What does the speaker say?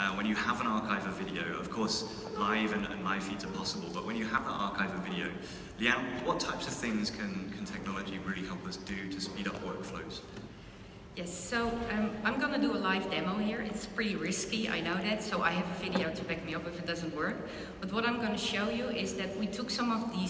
Uh, when you have an archive of video, of course, live and, and live feeds are possible, but when you have that archive of video, Leanne, what types of things can, can technology really help us do to speed up workflows? Yes, so um, I'm going to do a live demo here. It's pretty risky, I know that, so I have a video to back me up if it doesn't work. But what I'm going to show you is that we took some of these